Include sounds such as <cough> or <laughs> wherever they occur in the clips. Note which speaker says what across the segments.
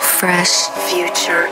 Speaker 1: Fresh Future.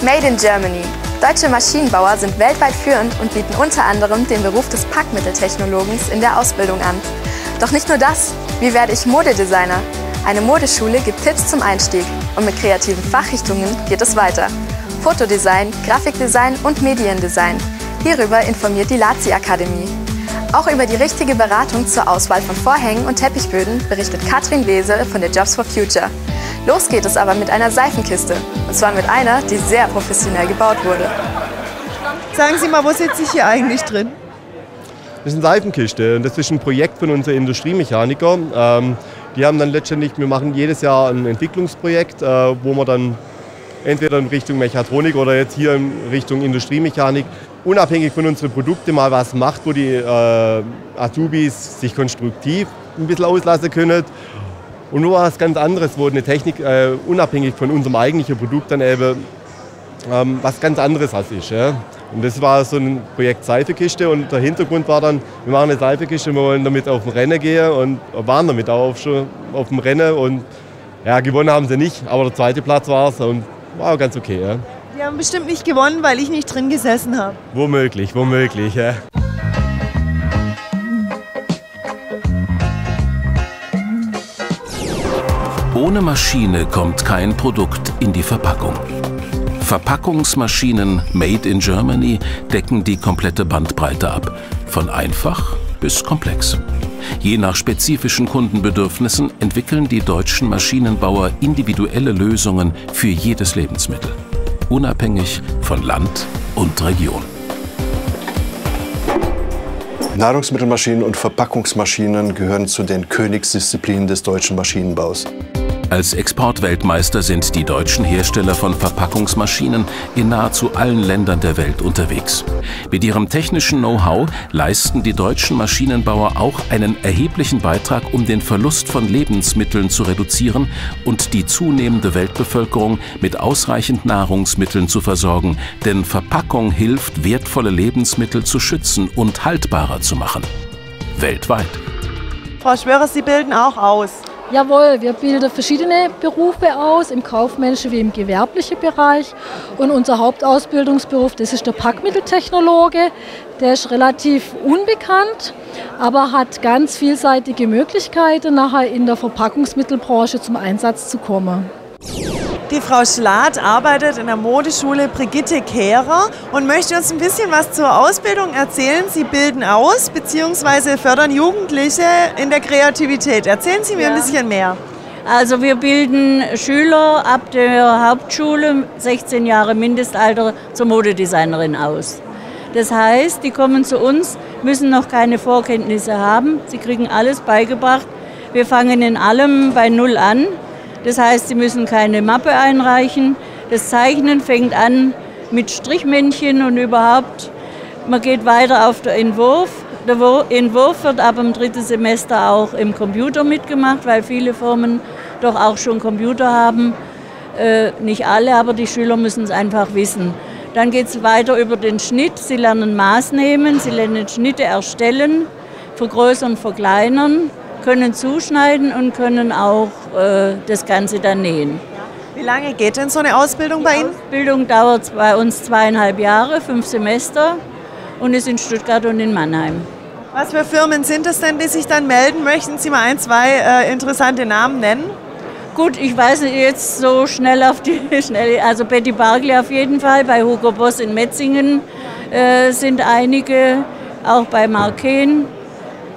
Speaker 2: Made in Germany. Deutsche Maschinenbauer sind weltweit führend und bieten unter anderem den Beruf des Packmitteltechnologens in der Ausbildung an. Doch nicht nur das. Wie werde ich Modedesigner? Eine Modeschule gibt Tipps zum Einstieg und mit kreativen Fachrichtungen geht es weiter. Fotodesign, Grafikdesign und Mediendesign. Hierüber informiert die Lazi Akademie. Auch über die richtige Beratung zur Auswahl von Vorhängen und Teppichböden berichtet Katrin Wesel von der Jobs for Future. Los geht es aber mit einer Seifenkiste. Und zwar mit einer, die sehr professionell gebaut wurde.
Speaker 3: Sagen Sie mal, wo sitze ich hier eigentlich drin?
Speaker 4: Das ist eine Seifenkiste und das ist ein Projekt von unseren Industriemechaniker. Ähm, die haben dann letztendlich, wir machen jedes Jahr ein Entwicklungsprojekt, äh, wo wir dann entweder in Richtung Mechatronik oder jetzt hier in Richtung Industriemechanik unabhängig von unseren Produkten mal was macht, wo die äh, Azubis sich konstruktiv ein bisschen auslassen können und nur was ganz anderes, wo eine Technik äh, unabhängig von unserem eigentlichen Produkt dann eben ähm, was ganz anderes ist. Ja. Und das war so ein Projekt Seifekiste und der Hintergrund war dann, wir machen eine Seifekiste, wir wollen damit auf dem Rennen gehen und waren damit auch schon auf dem Rennen und ja, gewonnen haben sie nicht, aber der zweite Platz war es und war auch ganz okay. Ja.
Speaker 3: Die haben bestimmt nicht gewonnen, weil ich nicht drin gesessen habe.
Speaker 4: Womöglich, womöglich. Ja.
Speaker 5: Ohne Maschine kommt kein Produkt in die Verpackung. Verpackungsmaschinen Made in Germany decken die komplette Bandbreite ab, von einfach bis komplex. Je nach spezifischen Kundenbedürfnissen entwickeln die deutschen Maschinenbauer individuelle Lösungen für jedes Lebensmittel, unabhängig von Land und Region.
Speaker 6: Nahrungsmittelmaschinen und Verpackungsmaschinen gehören zu den Königsdisziplinen des deutschen Maschinenbaus.
Speaker 5: Als Exportweltmeister sind die deutschen Hersteller von Verpackungsmaschinen in nahezu allen Ländern der Welt unterwegs. Mit ihrem technischen Know-how leisten die deutschen Maschinenbauer auch einen erheblichen Beitrag, um den Verlust von Lebensmitteln zu reduzieren und die zunehmende Weltbevölkerung mit ausreichend Nahrungsmitteln zu versorgen. Denn Verpackung hilft, wertvolle Lebensmittel zu schützen und haltbarer zu machen. Weltweit.
Speaker 3: Frau Schwörers, Sie bilden auch aus.
Speaker 7: Jawohl, wir bilden verschiedene Berufe aus, im kaufmännischen wie im gewerblichen Bereich. Und unser Hauptausbildungsberuf, das ist der Packmitteltechnologe. Der ist relativ unbekannt, aber hat ganz vielseitige Möglichkeiten, nachher in der Verpackungsmittelbranche zum Einsatz zu kommen.
Speaker 3: Die Frau Schlath arbeitet in der Modeschule Brigitte Kehrer und möchte uns ein bisschen was zur Ausbildung erzählen. Sie bilden aus bzw. fördern Jugendliche in der Kreativität. Erzählen Sie mir ja. ein bisschen mehr.
Speaker 8: Also wir bilden Schüler ab der Hauptschule, 16 Jahre Mindestalter, zur Modedesignerin aus. Das heißt, die kommen zu uns, müssen noch keine Vorkenntnisse haben. Sie kriegen alles beigebracht. Wir fangen in allem bei Null an. Das heißt, Sie müssen keine Mappe einreichen. Das Zeichnen fängt an mit Strichmännchen und überhaupt. Man geht weiter auf den Entwurf. Der Entwurf wird ab dem dritten Semester auch im Computer mitgemacht, weil viele Firmen doch auch schon Computer haben. Äh, nicht alle, aber die Schüler müssen es einfach wissen. Dann geht es weiter über den Schnitt. Sie lernen Maß nehmen, sie lernen Schnitte erstellen, vergrößern, verkleinern können zuschneiden und können auch äh, das Ganze dann nähen.
Speaker 3: Wie lange geht denn so eine Ausbildung bei Ihnen?
Speaker 8: Die Ausbildung dauert bei uns zweieinhalb Jahre, fünf Semester und ist in Stuttgart und in Mannheim.
Speaker 3: Was für Firmen sind es denn, die sich dann melden? Möchten Sie mal ein, zwei äh, interessante Namen nennen?
Speaker 8: Gut, ich weiß nicht jetzt so schnell auf die <laughs> Schnelle. Also Betty Barkley auf jeden Fall, bei Hugo Boss in Metzingen äh, sind einige, auch bei Marken.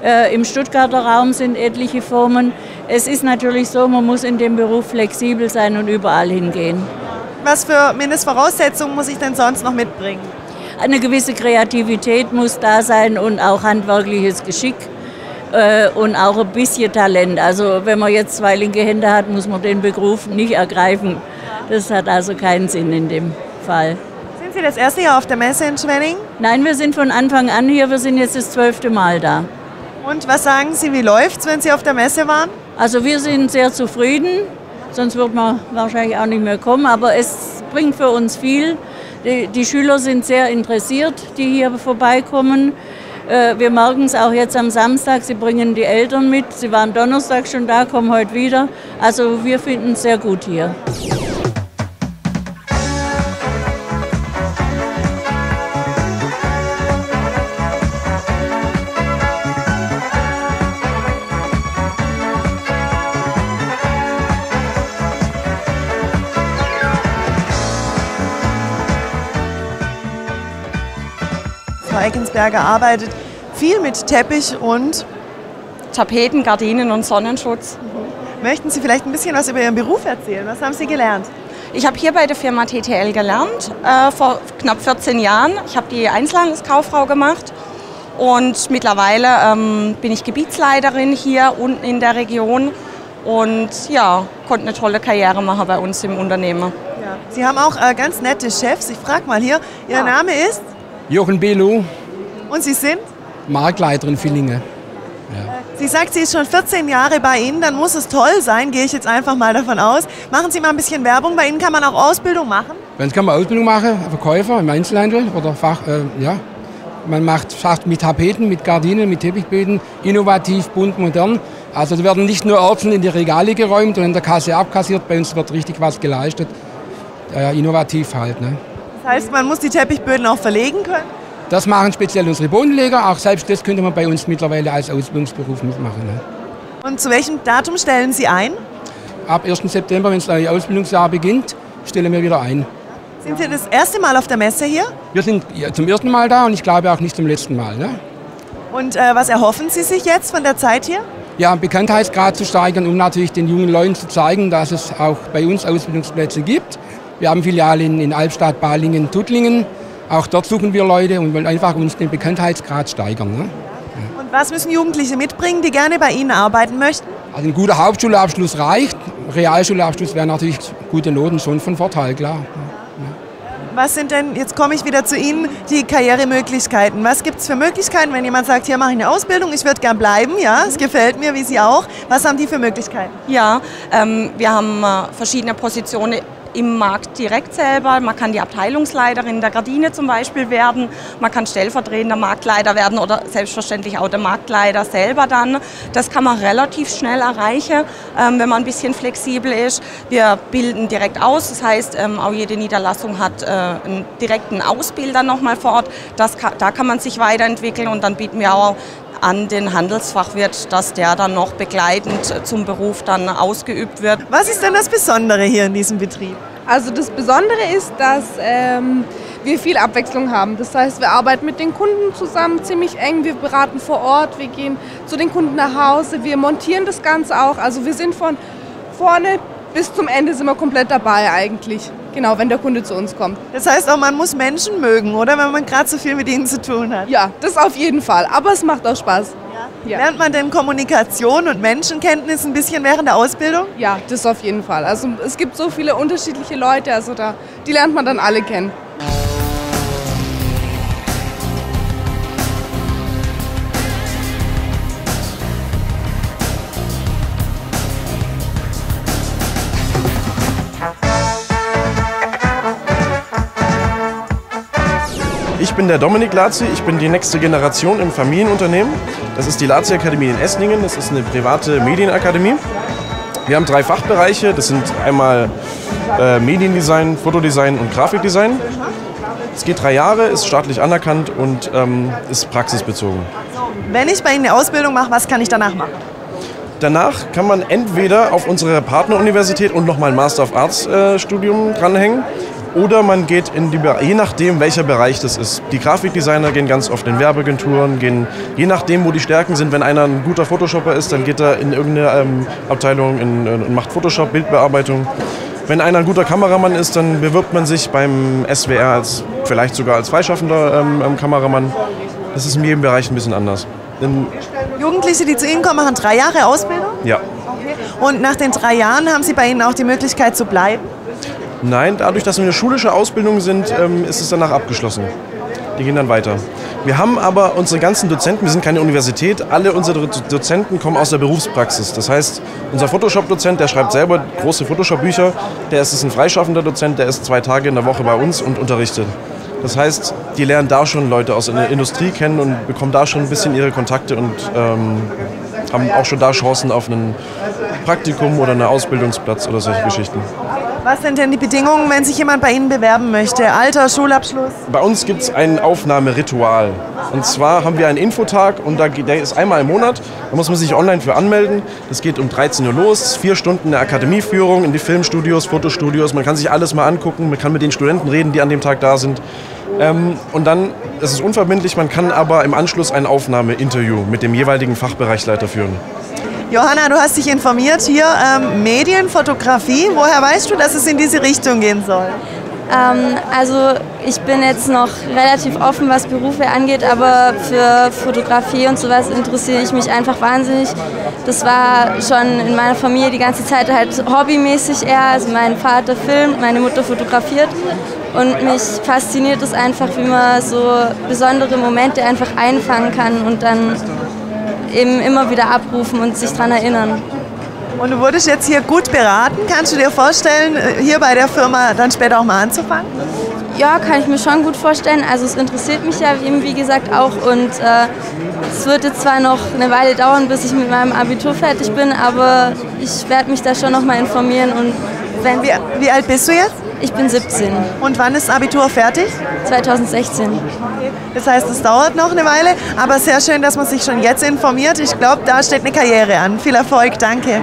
Speaker 8: Äh, Im Stuttgarter Raum sind etliche Firmen. Es ist natürlich so, man muss in dem Beruf flexibel sein und überall hingehen.
Speaker 3: Was für Mindestvoraussetzungen muss ich denn sonst noch mitbringen?
Speaker 8: Eine gewisse Kreativität muss da sein und auch handwerkliches Geschick äh, und auch ein bisschen Talent. Also wenn man jetzt zwei linke Hände hat, muss man den Beruf nicht ergreifen. Das hat also keinen Sinn in dem Fall.
Speaker 3: Sind Sie das erste Jahr auf der Messe in Schwenning?
Speaker 8: Nein, wir sind von Anfang an hier. Wir sind jetzt das zwölfte Mal da.
Speaker 3: Und was sagen Sie, wie läuft es, wenn Sie auf der Messe waren?
Speaker 8: Also wir sind sehr zufrieden. sonst wird man wahrscheinlich auch nicht mehr kommen. Aber es bringt für uns viel. Die, die Schüler sind sehr interessiert, die hier vorbeikommen. Äh, wir merken es auch jetzt am Samstag, sie bringen die Eltern mit. Sie waren Donnerstag schon da, kommen heute wieder. Also wir finden es sehr gut hier.
Speaker 3: Frau Eckensberger arbeitet viel mit Teppich und
Speaker 1: Tapeten, Gardinen und Sonnenschutz.
Speaker 3: möchten Sie vielleicht ein bisschen was über Ihren Beruf erzählen? Was haben Sie gelernt?
Speaker 1: Ich habe hier bei der Firma TTL gelernt, äh, vor knapp 14 Jahren. Ich habe die Einzelhandelskauffrau gemacht und mittlerweile ähm, bin ich Gebietsleiterin hier unten in der Region und ja, konnte eine tolle Karriere machen bei uns im Unternehmen.
Speaker 3: Sie haben auch äh, ganz nette Chefs. Ich frage mal hier, Ihr Name ist
Speaker 9: Jochen Belu,
Speaker 3: und Sie sind?
Speaker 9: Marktleiterin Villinge.
Speaker 3: Sie sagt, sie ist schon 14 Jahre bei Ihnen, dann muss es toll sein, gehe ich jetzt einfach mal davon aus. Machen Sie mal ein bisschen Werbung, bei Ihnen kann man auch Ausbildung machen.
Speaker 9: Bei uns kann man Ausbildung machen, Verkäufer im Einzelhandel oder Fach, äh, ja. Man macht Fach mit Tapeten, mit Gardinen, mit Teppichböden, innovativ, bunt, modern. Also da werden nicht nur Orten in die Regale geräumt und in der Kasse abkassiert, bei uns wird richtig was geleistet. Äh, innovativ halt. Ne?
Speaker 3: Das heißt, man muss die Teppichböden auch verlegen können.
Speaker 9: Das machen speziell unsere Bodenleger, auch selbst das könnte man bei uns mittlerweile als Ausbildungsberuf mitmachen. Ne?
Speaker 3: Und zu welchem Datum stellen Sie ein?
Speaker 9: Ab 1. September, wenn das neue Ausbildungsjahr beginnt, stellen wir wieder ein.
Speaker 3: Sind Sie das erste Mal auf der Messe hier?
Speaker 9: Wir sind zum ersten Mal da und ich glaube auch nicht zum letzten Mal. Ne?
Speaker 3: Und äh, was erhoffen Sie sich jetzt von der Zeit hier?
Speaker 9: Ja, Bekanntheitsgrad zu steigern, um natürlich den jungen Leuten zu zeigen, dass es auch bei uns Ausbildungsplätze gibt. Wir haben Filialen in Albstadt, Balingen, Tuttlingen. Auch dort suchen wir Leute und wollen einfach uns den Bekanntheitsgrad steigern. Ne?
Speaker 3: Und was müssen Jugendliche mitbringen, die gerne bei Ihnen arbeiten möchten?
Speaker 9: Also ein guter Hauptschulabschluss reicht. Realschulabschluss wäre natürlich gute Noten schon von Vorteil, klar.
Speaker 3: Was sind denn, jetzt komme ich wieder zu Ihnen, die Karrieremöglichkeiten? Was gibt es für Möglichkeiten, wenn jemand sagt, hier mache ich eine Ausbildung, ich würde gern bleiben, ja, es gefällt mir, wie Sie auch. Was haben die für Möglichkeiten?
Speaker 1: Ja, ähm, wir haben äh, verschiedene Positionen im Markt direkt selber. Man kann die Abteilungsleiterin der Gardine zum Beispiel werden, man kann stellvertretender Marktleiter werden oder selbstverständlich auch der Marktleiter selber dann. Das kann man relativ schnell erreichen, ähm, wenn man ein bisschen flexibel ist. Wir bilden direkt aus, das heißt, ähm, auch jede Niederlassung hat äh, einen direkten Ausbilder nochmal vor Ort. Das da kann man sich weiterentwickeln und dann bieten wir auch an den Handelsfachwirt, dass der dann noch begleitend zum Beruf dann ausgeübt wird.
Speaker 3: Was ist denn das Besondere hier in diesem Betrieb?
Speaker 10: Also das Besondere ist, dass ähm, wir viel Abwechslung haben. Das heißt, wir arbeiten mit den Kunden zusammen ziemlich eng, wir beraten vor Ort, wir gehen zu den Kunden nach Hause, wir montieren das Ganze auch. Also wir sind von vorne bis zum Ende sind wir komplett dabei eigentlich. Genau, wenn der Kunde zu uns kommt.
Speaker 3: Das heißt auch, man muss Menschen mögen, oder? Wenn man gerade so viel mit ihnen zu tun hat.
Speaker 10: Ja, das auf jeden Fall. Aber es macht auch Spaß. Ja.
Speaker 3: Lernt man denn Kommunikation und Menschenkenntnis ein bisschen während der Ausbildung?
Speaker 10: Ja, das auf jeden Fall. Also es gibt so viele unterschiedliche Leute, also da, die lernt man dann alle kennen.
Speaker 11: Bin der Dominik Lazi, ich bin die nächste Generation im Familienunternehmen. Das ist die Lazi Akademie in Esslingen, das ist eine private Medienakademie. Wir haben drei Fachbereiche, das sind einmal äh, Mediendesign, Fotodesign und Grafikdesign. Es geht drei Jahre, ist staatlich anerkannt und ähm, ist praxisbezogen.
Speaker 3: Wenn ich bei Ihnen eine Ausbildung mache, was kann ich danach machen?
Speaker 11: Danach kann man entweder auf unsere Partneruniversität und nochmal ein Master of Arts äh, Studium dranhängen oder man geht in die, je nachdem, welcher Bereich das ist. Die Grafikdesigner gehen ganz oft in Werbeagenturen, gehen je nachdem, wo die Stärken sind. Wenn einer ein guter Photoshopper ist, dann geht er in irgendeine ähm, Abteilung in, und macht Photoshop, Bildbearbeitung. Wenn einer ein guter Kameramann ist, dann bewirbt man sich beim SWR als vielleicht sogar als freischaffender ähm, ähm, Kameramann. Das ist in jedem Bereich ein bisschen anders. In,
Speaker 3: Jugendliche, die zu Ihnen kommen, machen drei Jahre Ausbildung.
Speaker 11: ja.
Speaker 3: Und nach den drei Jahren haben Sie bei Ihnen auch die Möglichkeit zu bleiben.
Speaker 11: Nein, dadurch, dass wir eine schulische Ausbildung sind, ähm, ist es danach abgeschlossen. die gehen dann weiter. Wir haben aber unsere ganzen Dozenten, wir sind keine Universität, alle unsere Dozenten kommen aus der Berufspraxis. Das heißt, unser Photoshop-Dozent, der schreibt selber große Photoshop-Bücher, der ist ein freischaffender Dozent, der ist zwei Tage in der Woche bei uns und unterrichtet. Das heißt, die lernen da schon Leute aus der Industrie kennen und bekommen da schon ein bisschen ihre Kontakte und ähm, haben auch schon da Chancen auf ein Praktikum oder einen Ausbildungsplatz oder solche Geschichten.
Speaker 3: Was sind denn die Bedingungen, wenn sich jemand bei Ihnen bewerben möchte? Alter, Schulabschluss?
Speaker 11: Bei uns gibt es ein Aufnahmeritual. Und zwar haben wir einen Infotag und der ist einmal im Monat. Da muss man sich online für anmelden. Das geht um 13 Uhr los, vier Stunden eine Akademieführung in die Filmstudios, Fotostudios. Man kann sich alles mal angucken, man kann mit den Studenten reden, die an dem Tag da sind. Ähm, und dann, es ist unverbindlich, man kann aber im Anschluss ein Aufnahmeinterview mit dem jeweiligen Fachbereichsleiter führen.
Speaker 3: Johanna, du hast dich informiert hier, ähm, Medienfotografie. Woher weißt du, dass es in diese Richtung gehen soll?
Speaker 12: Ähm, also ich bin jetzt noch relativ offen, was Berufe angeht, aber für Fotografie und sowas interessiere ich mich einfach wahnsinnig. Das war schon in meiner Familie die ganze Zeit halt hobbymäßig eher. Also mein Vater filmt, meine Mutter fotografiert und mich fasziniert es einfach, wie man so besondere Momente einfach einfangen kann und dann eben immer wieder abrufen und sich daran erinnern.
Speaker 3: Und du wurdest jetzt hier gut beraten. Kannst du dir vorstellen, hier bei der Firma dann später auch mal anzufangen?
Speaker 12: Ja, kann ich mir schon gut vorstellen. Also es interessiert mich ja eben wie gesagt auch und äh, es wird jetzt zwar noch eine Weile dauern, bis ich mit meinem Abitur fertig bin, aber ich werde mich da schon noch mal informieren und
Speaker 3: wenn wie, wie alt bist du jetzt?
Speaker 12: Ich bin 17.
Speaker 3: Und wann ist Abitur fertig?
Speaker 12: 2016.
Speaker 3: Das heißt, es dauert noch eine Weile, aber sehr schön, dass man sich schon jetzt informiert. Ich glaube, da steht eine Karriere an. Viel Erfolg, danke.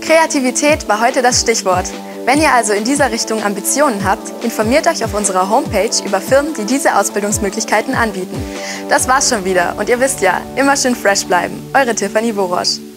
Speaker 2: Kreativität war heute das Stichwort. Wenn ihr also in dieser Richtung Ambitionen habt, informiert euch auf unserer Homepage über Firmen, die diese Ausbildungsmöglichkeiten anbieten. Das war's schon wieder und ihr wisst ja, immer schön fresh bleiben. Eure Tiffany Borosch.